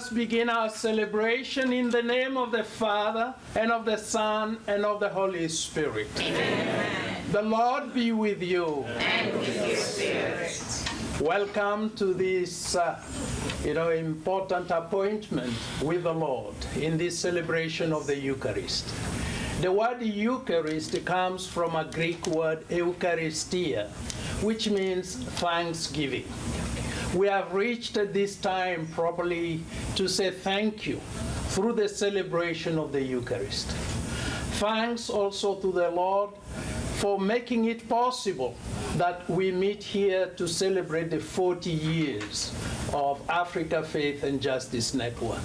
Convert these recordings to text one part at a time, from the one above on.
us begin our celebration in the name of the Father, and of the Son, and of the Holy Spirit. The Lord be with you. and with your spirit. Welcome to this, uh, you know, important appointment with the Lord in this celebration of the Eucharist. The word Eucharist comes from a Greek word Eucharistia, which means thanksgiving. We have reached this time properly to say thank you through the celebration of the Eucharist. Thanks also to the Lord for making it possible that we meet here to celebrate the 40 years of Africa Faith and Justice Network.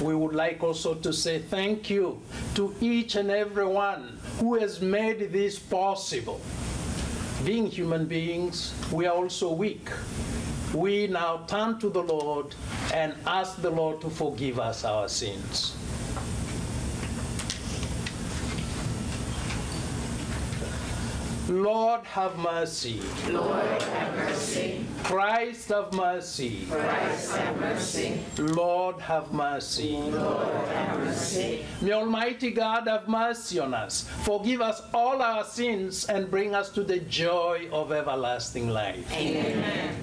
We would like also to say thank you to each and every one who has made this possible. Being human beings, we are also weak. We now turn to the Lord and ask the Lord to forgive us our sins. Lord, have mercy. Lord, have mercy. Christ, have mercy. Christ, have mercy. Lord, have mercy. Lord, have mercy. May Almighty God have mercy on us, forgive us all our sins, and bring us to the joy of everlasting life. Amen.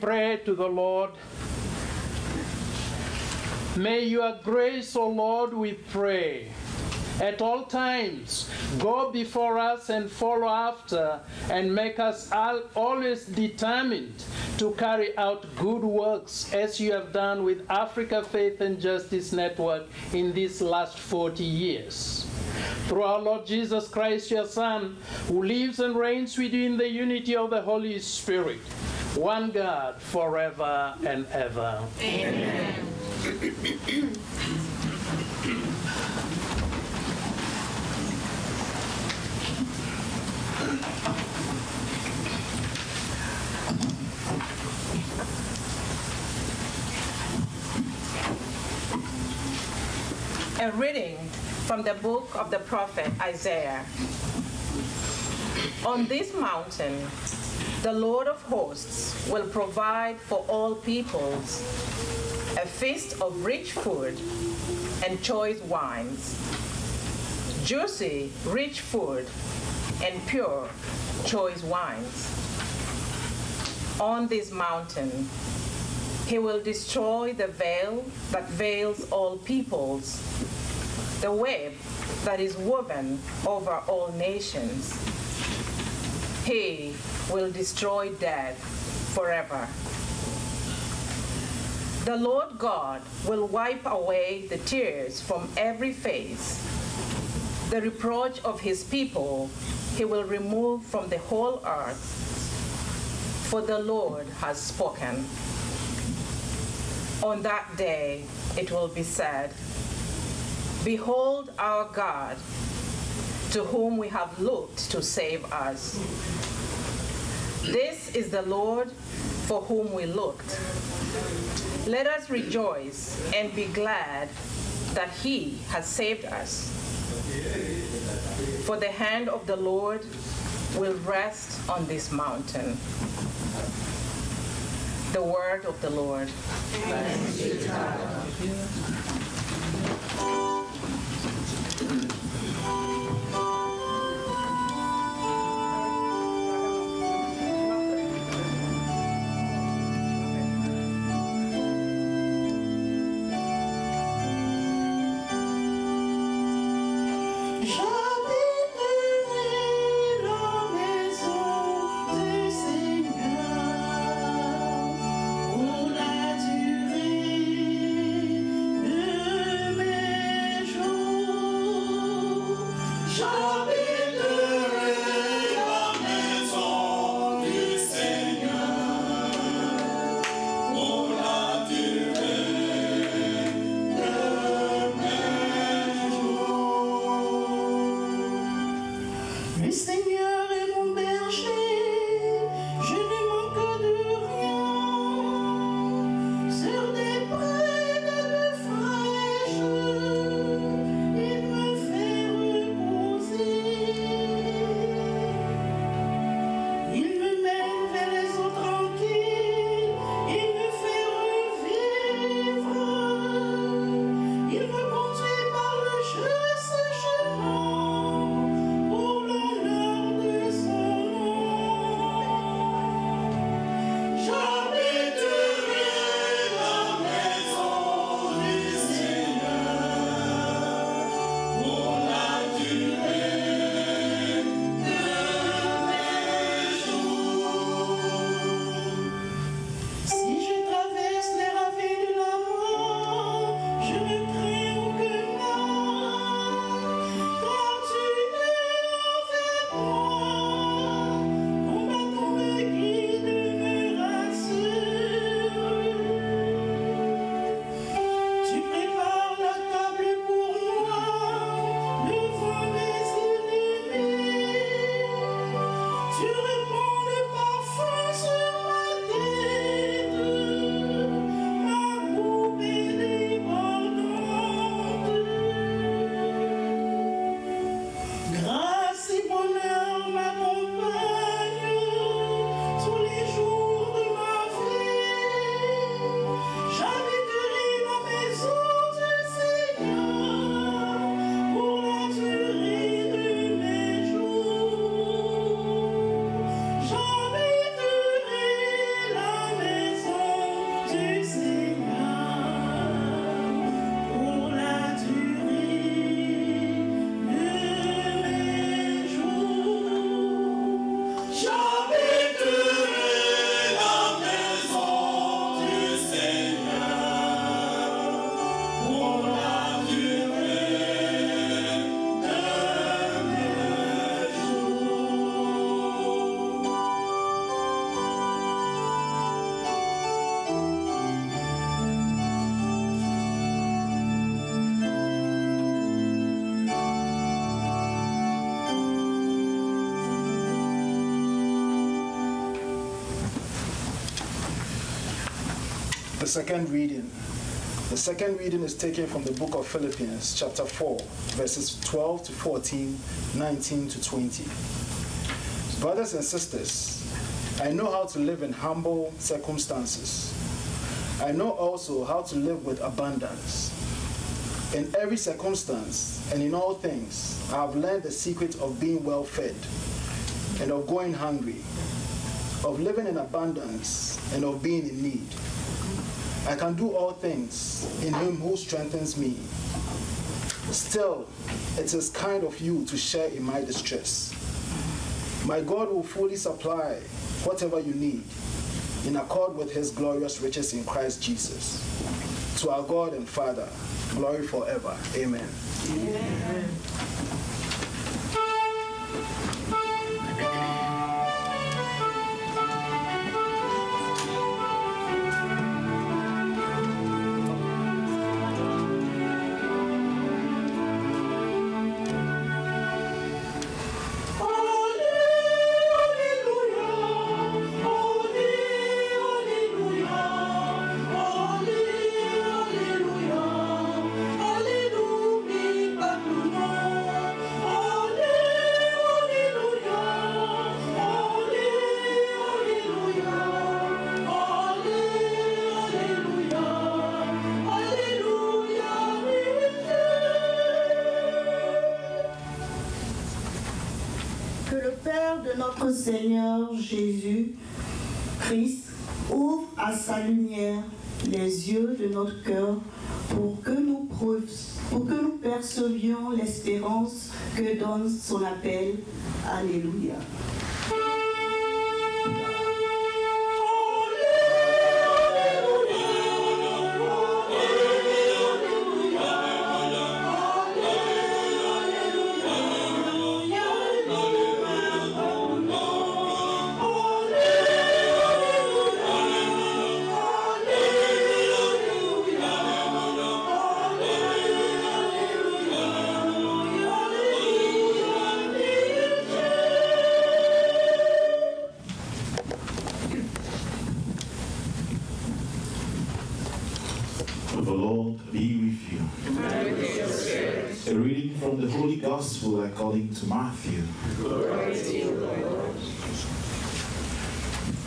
Pray to the Lord. May your grace, O Lord, we pray, at all times go before us and follow after, and make us al- always determined to carry out good works as you have done with Africa Faith and Justice Network in these last 40 years. Through our Lord Jesus Christ, your Son, who lives and reigns with you in the unity of the Holy Spirit, one God, forever and ever. Amen. A reading from the book of the prophet Isaiah. On this mountain, the Lord of hosts will provide for all peoples a feast of rich food and choice wines, juicy, rich food, and pure, choice wines. On this mountain, he will destroy the veil that veils all peoples, the web that is woven over all nations. He will destroy death forever. The Lord God will wipe away the tears from every face. The reproach of his people he will remove from the whole earth. For the Lord has spoken. On that day it will be said, Behold our God, to whom we have looked to save us. This is the Lord for whom we looked. Let us rejoice and be glad that he has saved us. For the hand of the Lord will rest on this mountain. The word of the Lord. Second reading. The second reading is taken from the book of Philippians, chapter 4, verses 12 to 14, 19 to 20. Brothers and sisters, I know how to live in humble circumstances. I know also how to live with abundance. In every circumstance and in all things, I have learned the secret of being well fed and of going hungry, of living in abundance and of being in need. I can do all things in him who strengthens me. Still, it is kind of you to share in my distress. My God will fully supply whatever you need in accord with his glorious riches in Christ Jesus. To our God and Father, glory forever. Amen. Amen. Seigneur Jésus Christ ouvre à sa lumière les yeux de notre cœur pour que nous, pour que nous percevions l'espérance que donne son appel. Alléluia. To Matthew.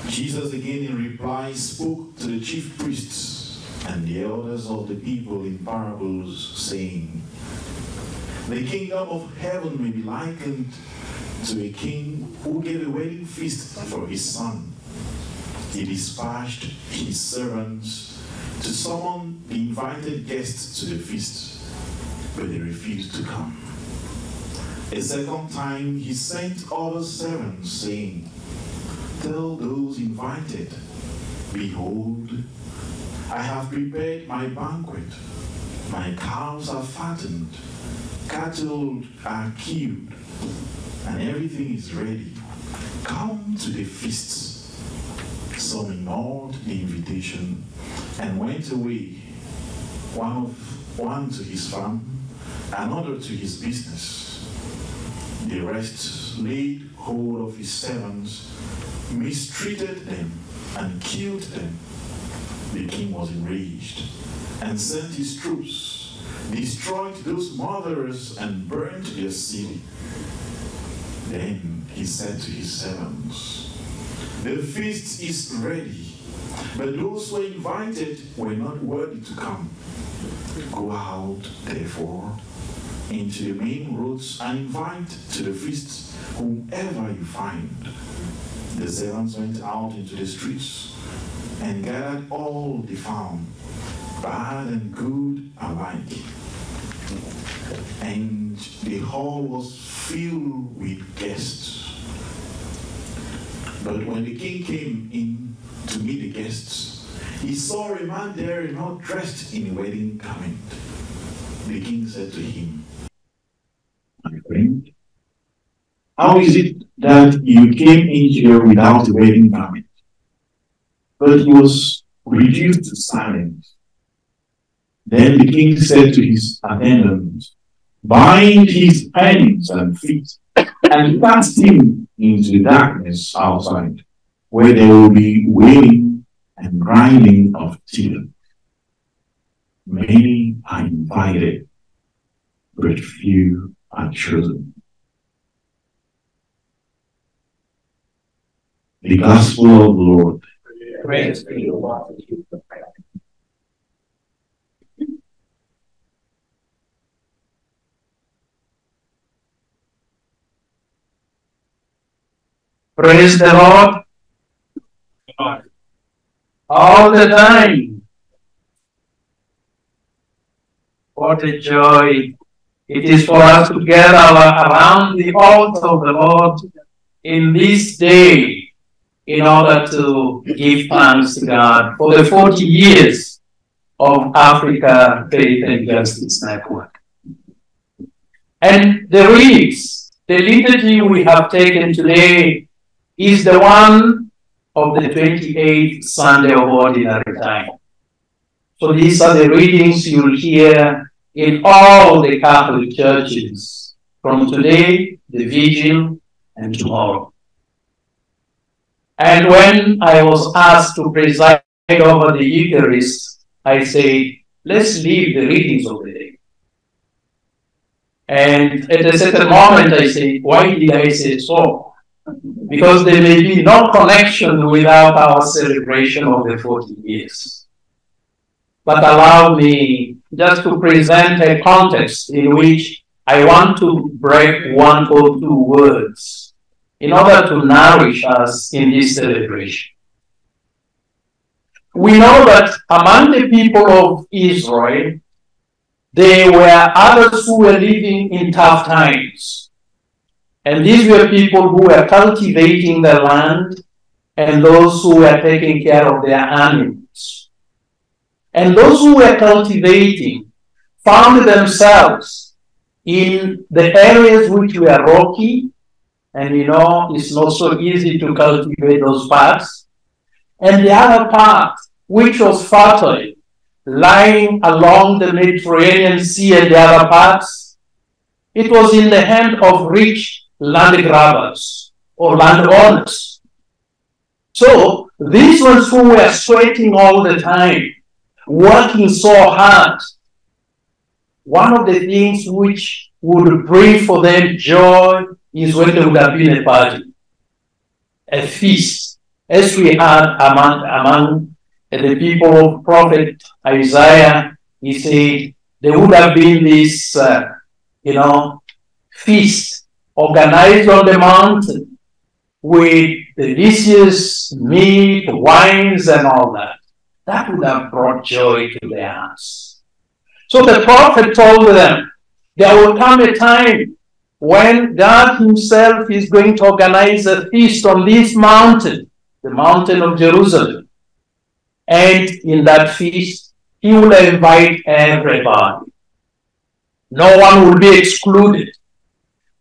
Jesus again in reply spoke to the chief priests and the elders of the people in parables, saying, The kingdom of heaven may be likened to a king who gave a wedding feast for his son. He dispatched his servants to summon the invited guests to the feast, but they refused to come. A second time he sent other servants, saying, Tell those invited, Behold, I have prepared my banquet. My cows are fattened, cattle are killed, and everything is ready. Come to the feast. Some ignored the invitation and went away, one, of, one to his farm, another to his business the rest laid hold of his servants, mistreated them, and killed them. The king was enraged and sent his troops, destroyed those murderers, and burnt their city. Then he said to his servants, The feast is ready, but those who were invited were not worthy to come. Go out, therefore into the main roads and invite to the feast whomever you find. The servants went out into the streets and gathered all they found, bad and good alike. And the hall was filled with guests. But when the king came in to meet the guests, he saw a man there not dressed in a wedding garment. The king said to him, friend? How is it that you came in here without a wedding garment? But he was reduced to silence. Then the king said to his attendants, Bind his hands and feet and cast him into the darkness outside, where there will be wailing and grinding of teeth. Many are invited, but few are chosen. The Gospel of the Lord. Praise be to God. Praise the Lord. All the time. What a joy It is for us to gather around the altar of the Lord in this day in order to give thanks to God for the 40 years of Africa Faith and Justice Network. And the readings, the liturgy we have taken today is the one of the 28th Sunday of Ordinary Time. So these are the readings you'll hear in all the Catholic churches from today, the vigil, and tomorrow. And when I was asked to preside over the Eucharist, I said, let's leave the readings of the day. And at a certain moment, I said, why did I say so? Because there may be no connection without our celebration of the 40 years. But allow me just to present a context in which I want to break one or two words in order to nourish us in this celebration. We know that among the people of Israel, there were others who were living in tough times. And these were people who were cultivating the land and those who were taking care of their animals. And those who were cultivating found themselves in the areas which were rocky, and you know, it's not so easy to cultivate those parts. And the other part, which was fertile, lying along the Mediterranean Sea and the other parts, it was in the hand of rich land grabbers or landowners. So these ones who were sweating all the time, working so hard, one of the things which would bring for them joy is when there would have been a party, a feast, as we had among, among the people of Prophet Isaiah. He said there would have been this, uh, you know, feast organized on the mountain with delicious meat, wines, and all that. That would have brought joy to their hearts. So the prophet told them, there will come a time when God Himself is going to organize a feast on this mountain, the mountain of Jerusalem. And in that feast, He will invite everybody. No one will be excluded.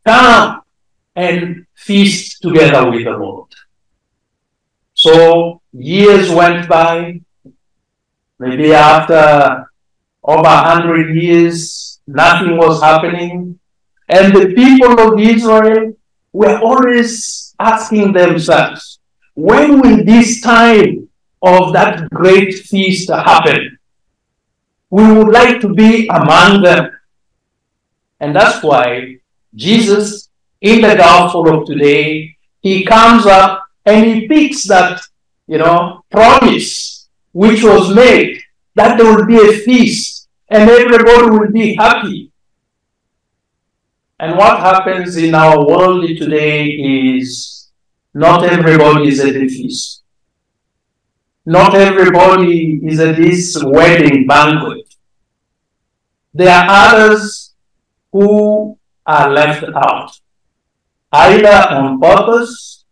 Come and feast together with the Lord. So years went by. Maybe after over a hundred years, nothing was happening. And the people of Israel were always asking themselves, when will this time of that great feast happen? We would like to be among them. And that's why Jesus, in the gospel of today, he comes up and he picks that, you know, promise which was made that there will be a feast and everybody will be happy. And what happens in our world today is not everybody is at the feast. Not everybody is at this wedding banquet. There are others who are left out, either on purpose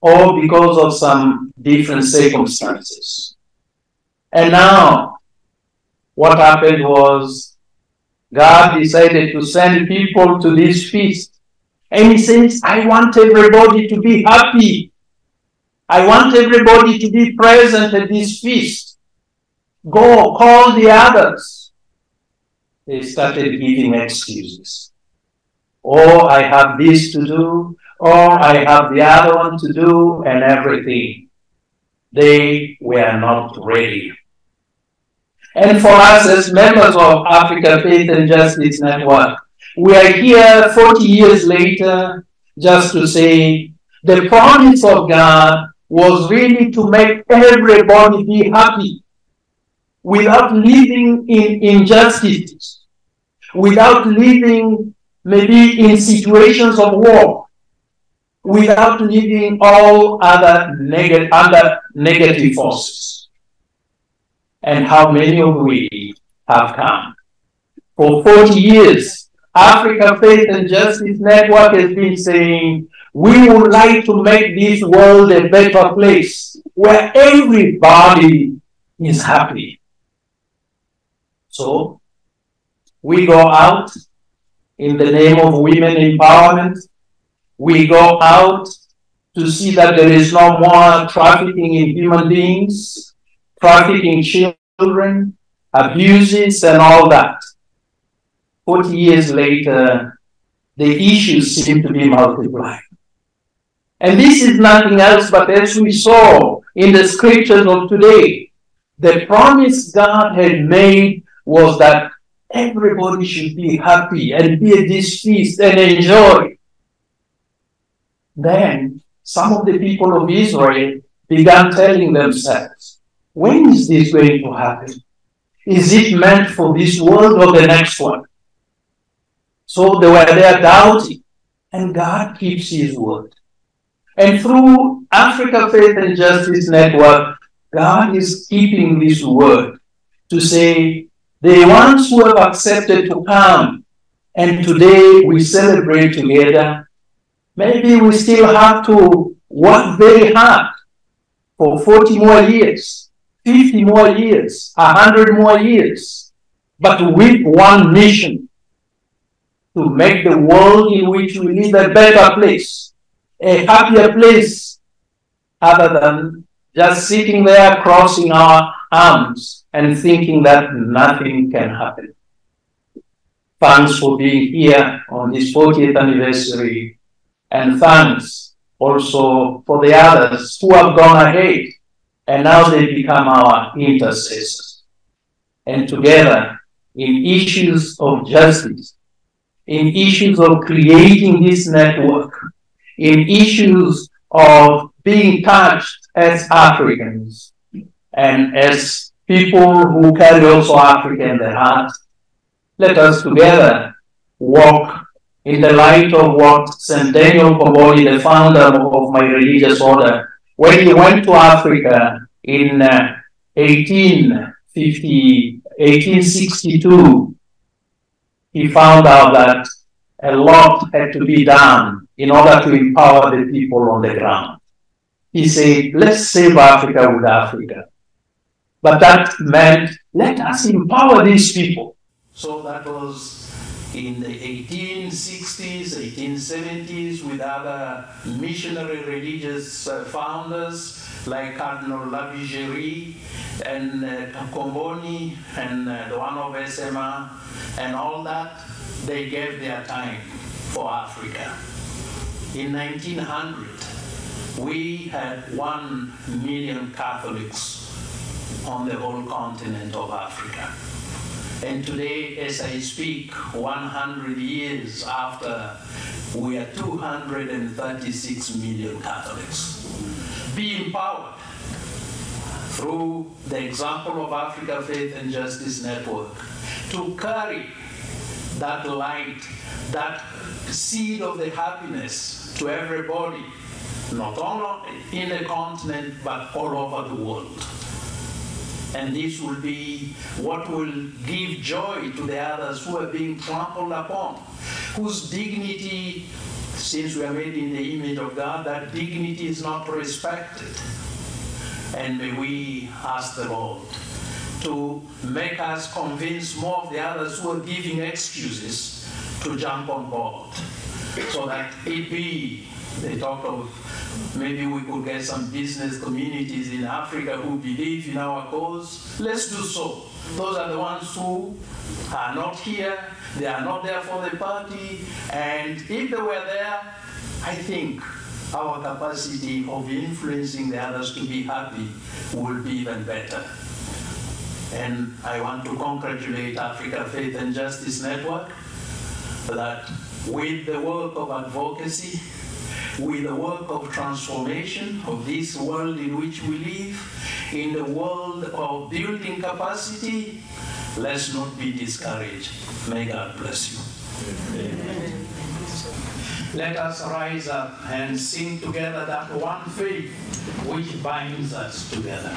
or because of some different circumstances. And now, what happened was God decided to send people to this feast. And He says, I want everybody to be happy. I want everybody to be present at this feast. Go, call the others. They started giving excuses. Oh, I have this to do, or I have the other one to do, and everything. They were not ready. And for us as members of Africa Faith and Justice Network, we are here 40 years later just to say the promise of God was really to make everybody be happy without living in injustice, without living maybe in situations of war, without living all other neg- under negative forces. And how many of we have come? For 40 years, Africa Faith and Justice Network has been saying we would like to make this world a better place where everybody is happy. So we go out in the name of women empowerment. We go out to see that there is no more trafficking in human beings, trafficking children, abuses, and all that. 40 years later, the issues seem to be multiplying. And this is nothing else but as we saw in the scriptures of today, the promise God had made was that everybody should be happy and be at this feast and enjoy. Then some of the people of Israel began telling themselves, when is this going to happen? Is it meant for this world or the next one? So they were there doubting, and God keeps his word. And through Africa Faith and Justice Network, God is keeping this word to say, the ones who have accepted to come, and today we celebrate together, maybe we still have to work very hard for 40 more years, 50 more years, 100 more years, but with one mission to make the world in which we live a better place, a happier place, other than just sitting there crossing our arms and thinking that nothing can happen. Thanks for being here on this 40th anniversary, and thanks also for the others who have gone ahead and now they become our intercessors. And together, in issues of justice, in issues of creating this network, in issues of being touched as Africans and as people who carry also Africa in their heart, let us together walk in the light of what St. Daniel Comboni, the founder of my religious order, when he went to Africa in uh, 1850, 1862, he found out that a lot had to be done in order to empower the people on the ground. He said, let's save Africa with Africa. But that meant, let us empower these people. So that was in the 1860s, 1870s, with other missionary religious uh, founders like Cardinal Lavigerie and uh, Comboni and uh, of SMA and all that, they gave their time for Africa. In 1900, we had one million Catholics on the whole continent of Africa. And today, as I speak, 100 years after, we are 236 million Catholics. Be empowered through the example of Africa Faith and Justice Network to carry that light, that seed of the happiness to everybody, not only in the continent, but all over the world. And this will be what will give joy to the others who are being trampled upon, whose dignity, since we are made in the image of God, that dignity is not respected. And may we ask the Lord to make us convince more of the others who are giving excuses to jump on board so that it be, they talk of maybe we could get some business communities in Africa who believe in our cause. Let's do so. Those are the ones who are not here, they are not there for the party, and if they were there, I think our capacity of influencing the others to be happy will be even better. And I want to congratulate Africa Faith and Justice Network that with the work of advocacy, with the work of transformation of this world in which we live, in the world of building capacity, let's not be discouraged. May God bless you. Amen. Let us rise up and sing together that one faith which binds us together.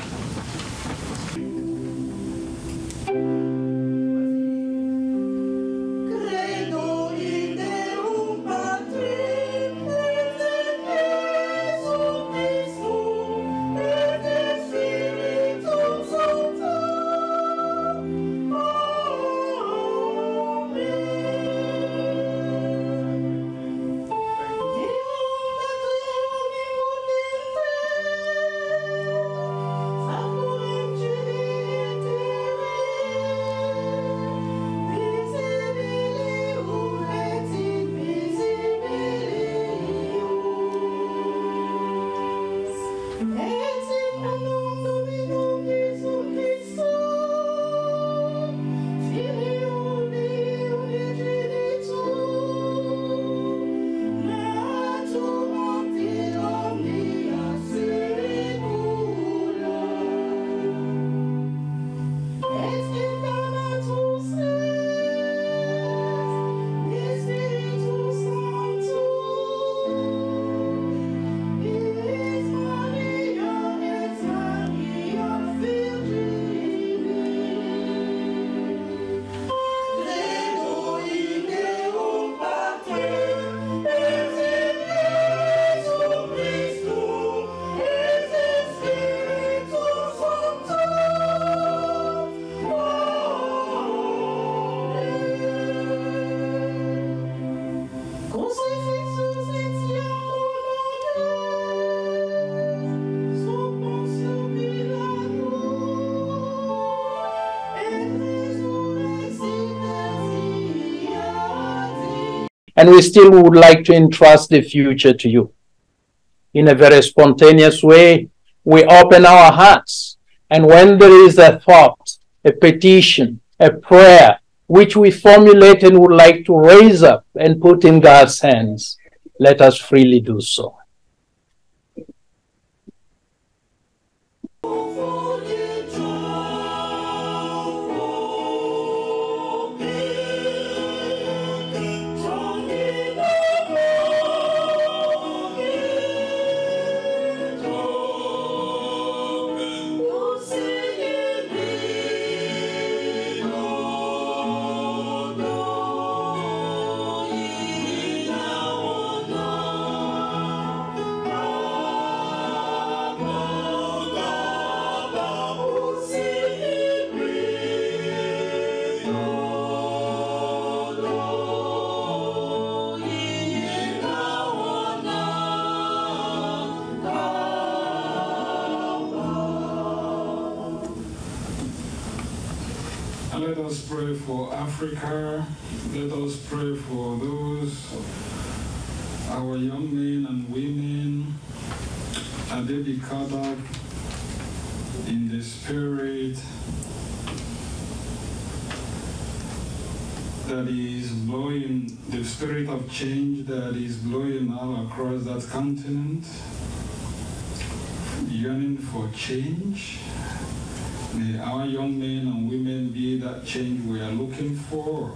And we still would like to entrust the future to you. In a very spontaneous way, we open our hearts, and when there is a thought, a petition, a prayer, which we formulate and would like to raise up and put in God's hands, let us freely do so. Change that is blowing all across that continent, yearning for change. May our young men and women be that change we are looking for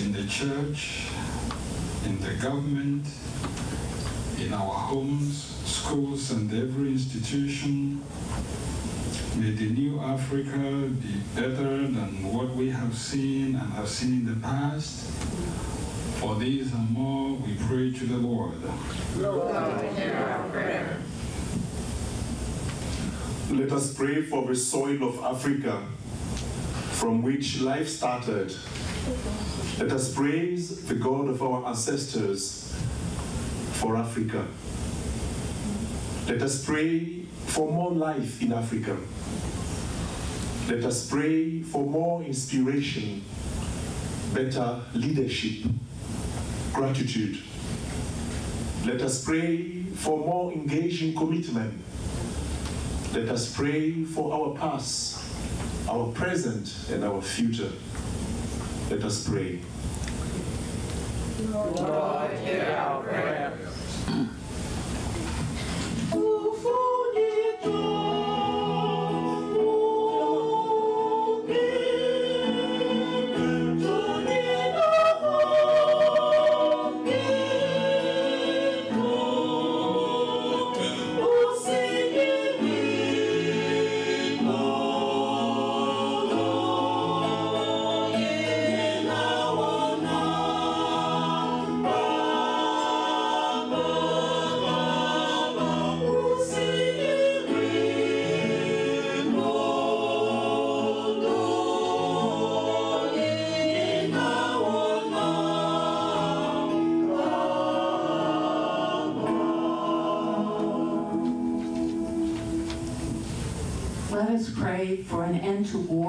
in the church, in the government, in our homes, schools, and every institution. May the new Africa be better than what we have seen and have seen in the past. For these and more, we pray to the Lord. Lord, hear our prayer. Let us pray for the soil of Africa from which life started. Let us praise the God of our ancestors for Africa. Let us pray for more life in Africa. Let us pray for more inspiration, better leadership, gratitude. Let us pray for more engaging commitment let us pray for our past, our present, and our future. Let us pray. Lord, hear our prayer.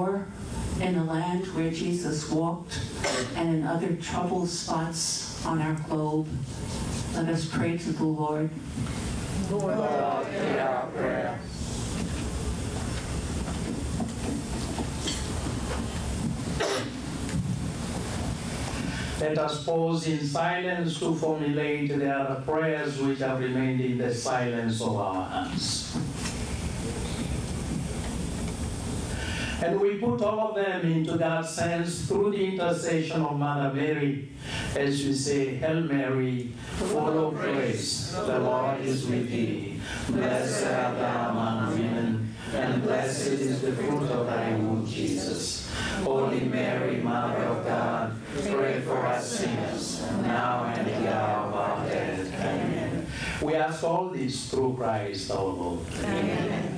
End in the land where Jesus walked and in other troubled spots on our globe. Let us pray to the Lord. Lord, hear our prayer. Let us pause in silence to formulate the other prayers which have remained in the silence of our hearts. And we put all of them into God's hands through the intercession of Mother Mary as we say, Hail Mary, full of grace, the Lord is with thee. Blessed art thou among women, and blessed is the fruit of thy womb, Jesus. Holy Mary, Mother of God, pray for us sinners, now and at the hour of our death. Amen. We ask all this through Christ our Lord. Amen.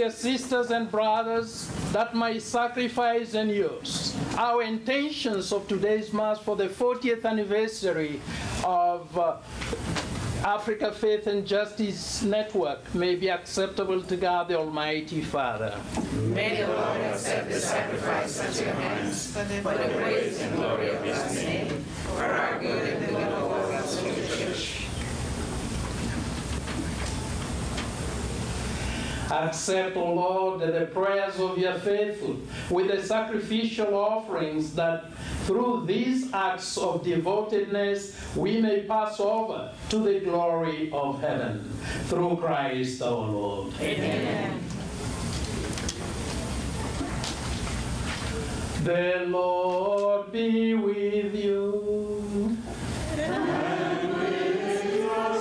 Dear sisters and brothers, that my sacrifice and yours, our intentions of today's Mass for the 40th anniversary of uh, Africa Faith and Justice Network may be acceptable to God the Almighty Father. May the Lord accept the sacrifice at your hands for the praise and glory of his name, for our good and the good of all God's holy church. Accept, O Lord, the prayers of your faithful with the sacrificial offerings that through these acts of devotedness we may pass over to the glory of heaven. Through Christ our Lord. Amen. The Lord be with you. And with your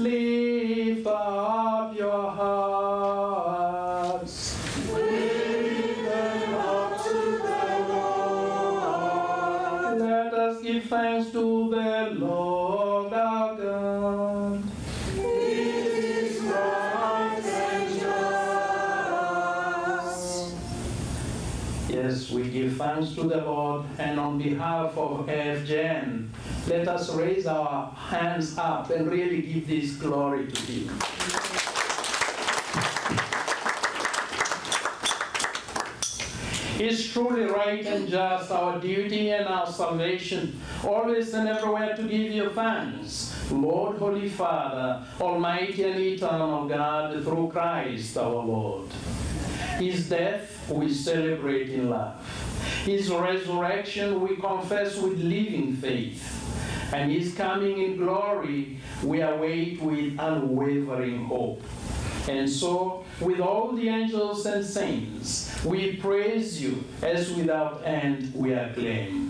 Lift up your hearts. Lead them up To the Lord. Let us give thanks to the Lord our God. It is right and just. Yes, we give thanks to the Lord, and on behalf of FGN, let us raise our hands up and really give this glory to Him. It's truly right and just, our duty and our salvation, always and everywhere to give you thanks, Lord, Holy Father, Almighty and eternal God, through Christ our Lord. His death we celebrate in love. His resurrection we confess with living faith. And his coming in glory we await with unwavering hope. And so, with all the angels and saints, we praise you as without end we acclaim.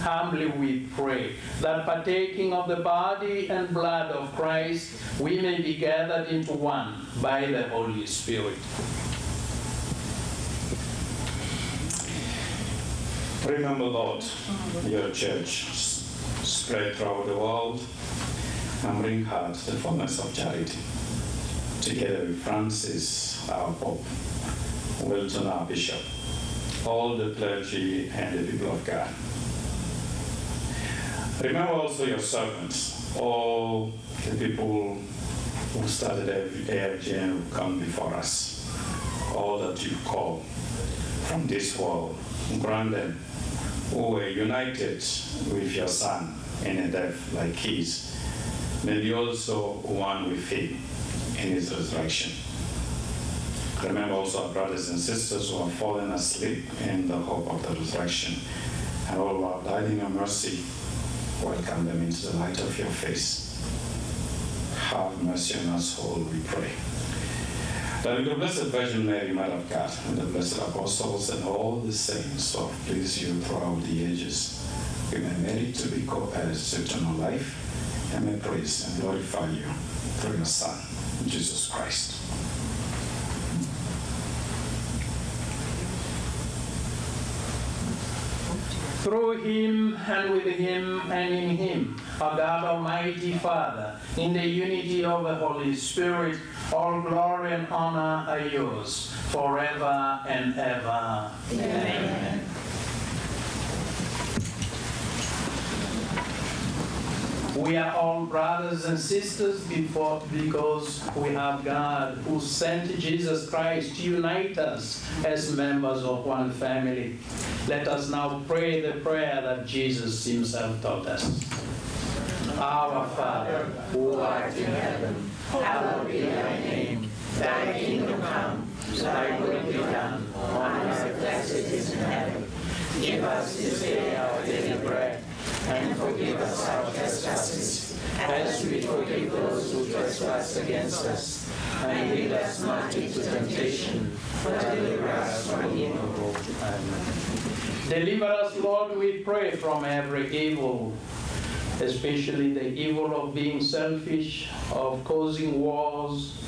Humbly we pray that partaking of the body and blood of Christ, we may be gathered into one by the Holy Spirit. Remember, Lord, your church spread throughout the world and bring to the fullness of charity. Together with Francis, our Pope, Wilton, our Bishop, all the clergy and the people of God. Remember also your servants, all the people who started AFG and who come before us, all that you call from this world. Grant them who were united with your Son in a death like his, may be also one with him in his resurrection. Remember also our brothers and sisters who have fallen asleep in the hope of the resurrection, and all who have died in your mercy, welcome them into the light of your face. Have mercy on us all, we pray. That with the Blessed Virgin Mary, Mother of God, and the blessed apostles and all the saints who have pleased you throughout the ages, we may merit to be co-heirs to eternal life, and may praise and glorify you through your Son, Jesus Christ. Through him and with him and in him, our God Almighty Father, in the unity of the Holy Spirit, all glory and honor are yours forever and ever. Amen. We are all brothers and sisters before because we have God who sent Jesus Christ to unite us as members of one family. Let us now pray the prayer that Jesus himself taught us. Our Father, who art in heaven, hallowed be thy name. Thy kingdom come, thy will be done, on earth as it is in heaven. Give us this day our daily bread, and forgive us our trespasses, as we forgive those who trespass against us. And lead us not into temptation, but deliver us from evil. Amen. Deliver us, Lord, we pray, from every evil, especially the evil of being selfish, of causing wars,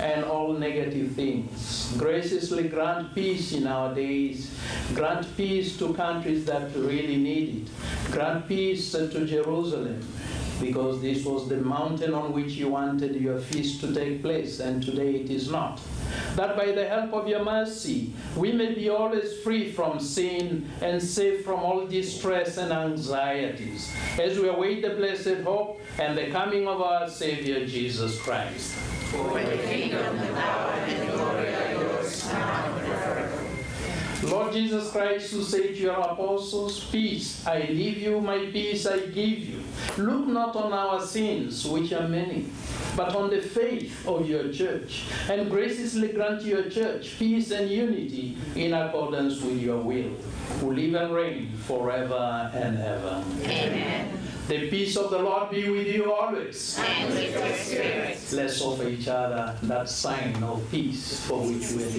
and all negative things. Graciously grant peace in our days. Grant peace to countries that really need it. Grant peace uh, to Jerusalem, because this was the mountain on which you wanted your feast to take place, and today it is not. That by the help of your mercy, we may be always free from sin and safe from all distress and anxieties, as we await the blessed hope and the coming of our Savior Jesus Christ. For the kingdom, the power, and the glory are yours, now and forever. Lord Jesus Christ, who said to your apostles, Peace I leave you, my peace I give you. Look not on our sins, which are many, but on the faith of your church, and graciously grant your church peace and unity in accordance with your will, who live and reign forever and ever. Amen. The peace of the Lord be with you always. And with your spirit. Let's offer each other that sign of peace for which we are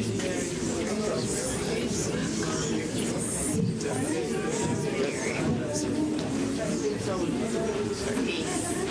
Peace.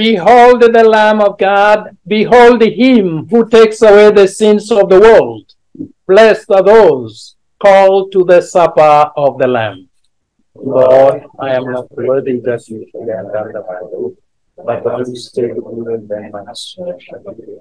Behold the Lamb of God. Behold him who takes away the sins of the world. Blessed are those called to the supper of the Lamb. Lord, I am not worthy that you should enter my roof, but only take you and then my soul shall be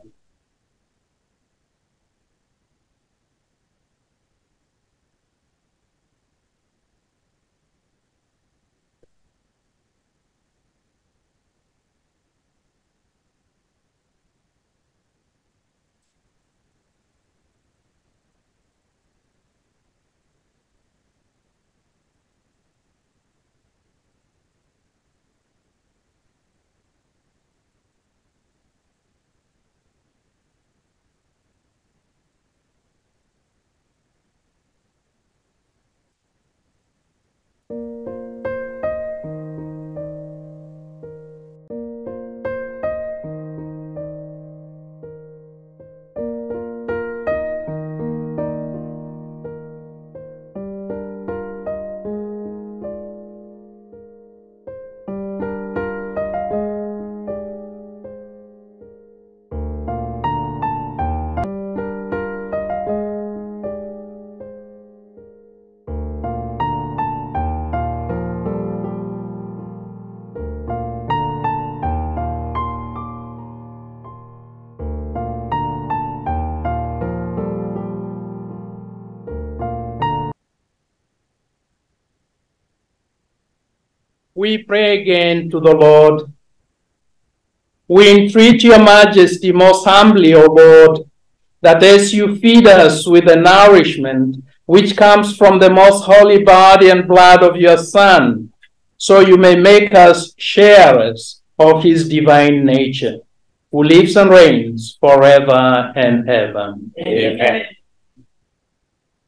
we pray again to the Lord. We entreat your majesty most humbly, O Lord, that as you feed us with the nourishment which comes from the most holy body and blood of your Son, so you may make us sharers of his divine nature, who lives and reigns forever and ever. Amen.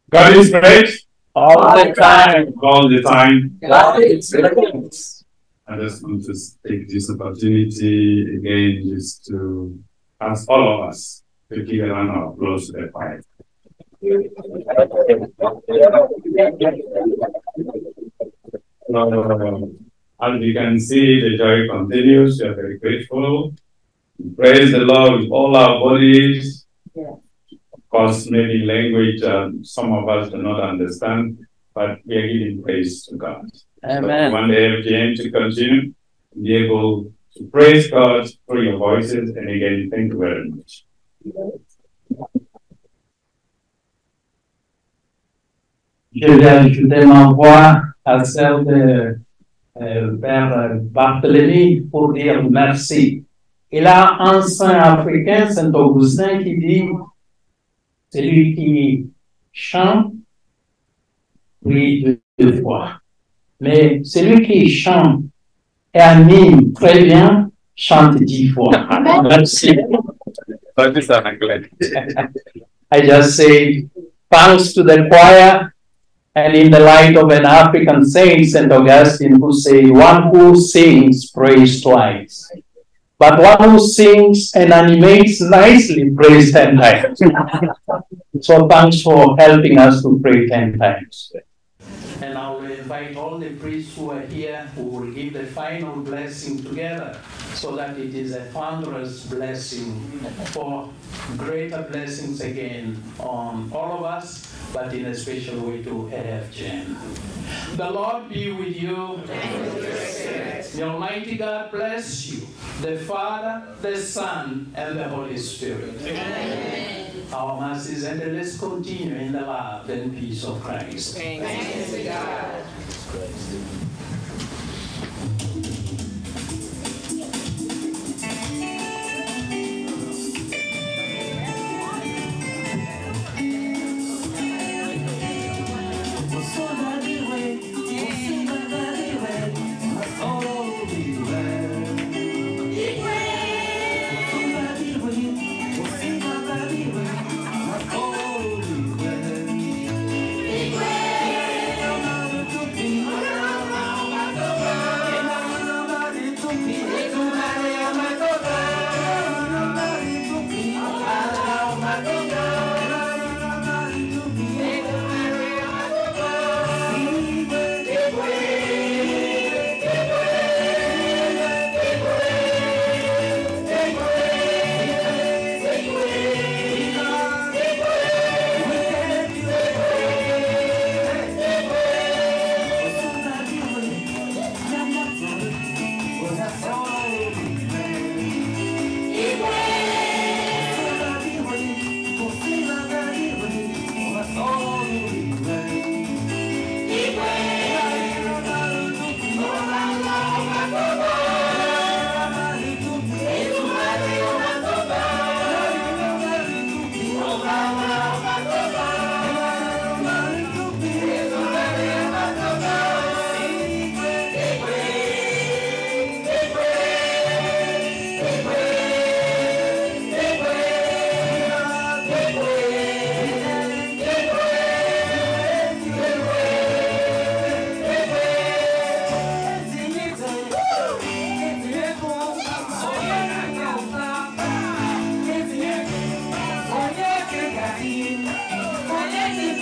God is great. All the time. All the time. God is great. I just want to take this opportunity again just to ask all of us to give a round of applause to the choir. So, as you can see, the joy continues. We are very grateful. Praise the Lord with all our bodies. Of course, maybe language um, some of us do not understand, but we are giving praise to God. Amen. So one day, FGM to continue, be able to praise God through your voices. And again, thank you very much. Je vais ajouter ma voix à celle de euh, Père Barthélemy pour dire merci. Il a un saint africain, Saint Augustin, qui dit celui qui chante prie deux, deux fois. Mais celui qui chante et anime très bien chante dix fois. Merci. That is an anglais. I just say thanks to the choir and in the light of an African saint, St. Augustine, who say, one who sings prays twice. But one who sings and animates nicely prays ten times. so thanks for helping us to pray ten times. And I will invite all the priests who are here who will give the final blessing together so that it is a thunderous blessing for greater blessings again on all of us, but in a special way to AFJN. The Lord be with you. The Almighty God bless you, the Father, the Son, and the Holy Spirit. Our Mass is ended. Let's continue in the love and peace of Christ. Thanks to God.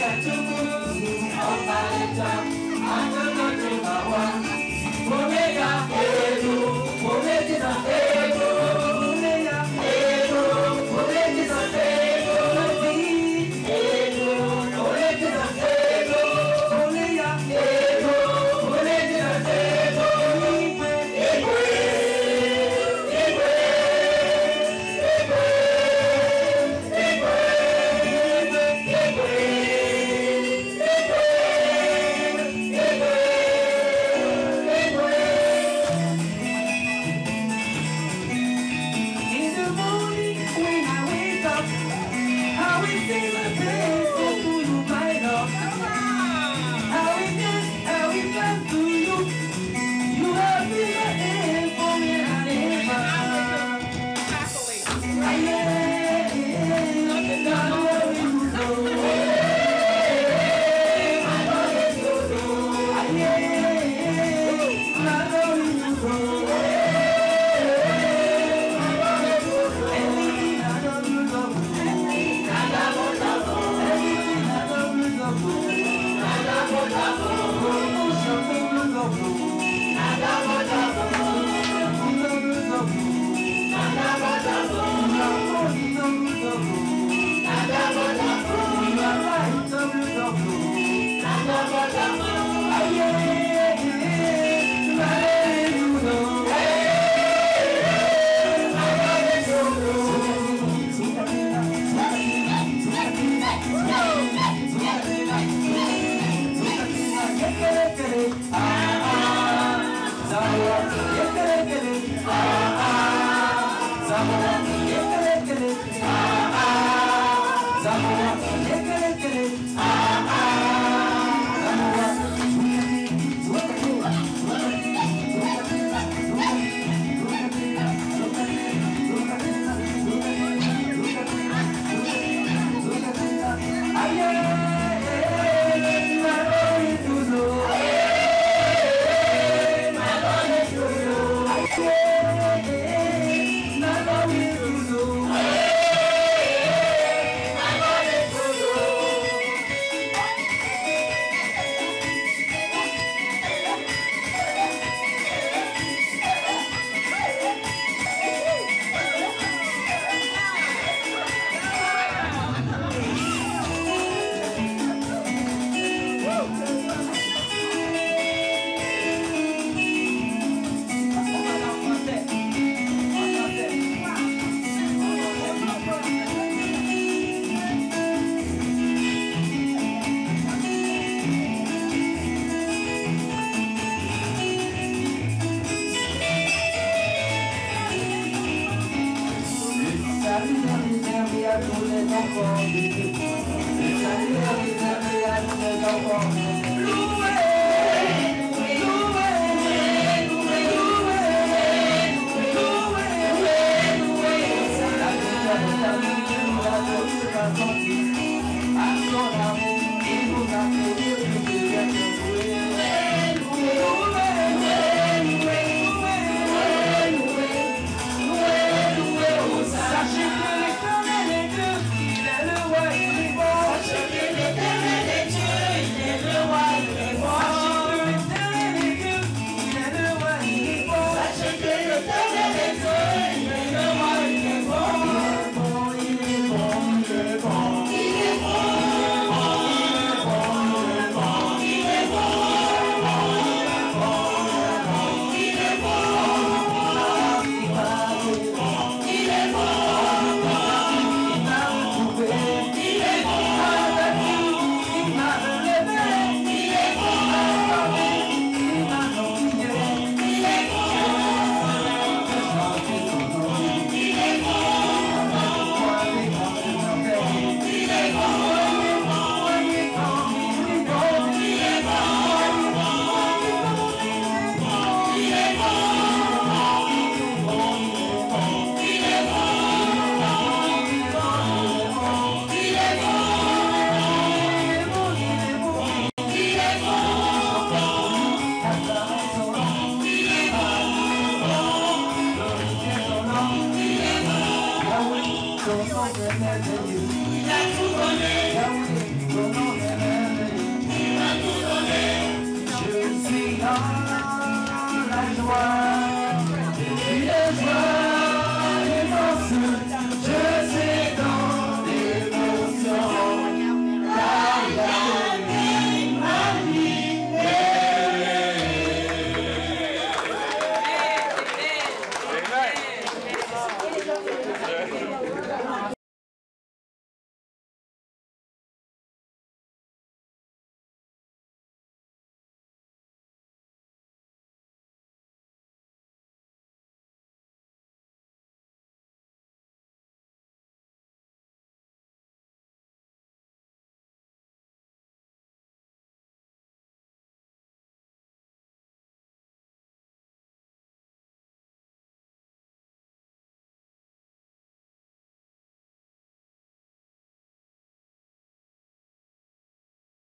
Ataleta, Ataleta, Ataleta.